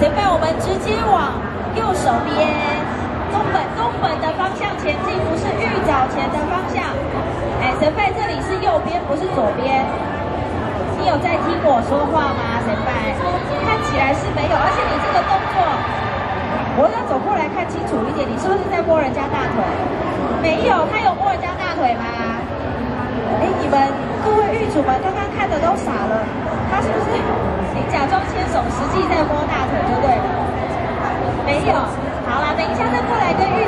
神拜，我们直接往右手边，东本东本的方向前进，不是玉藻前的方向。哎，神拜这里是右边，不是左边。你有在听我说话吗，神拜？看起来是没有，而且你这个动作，我要走过来看清楚一点，你是不是在摸人家大腿？没有，他有摸人家大腿吗？哎，你们各位狱主们刚刚看的都傻了，他是不是你假装牵手，实际在摸大腿就对了？没有，好啦，等一下再过来跟。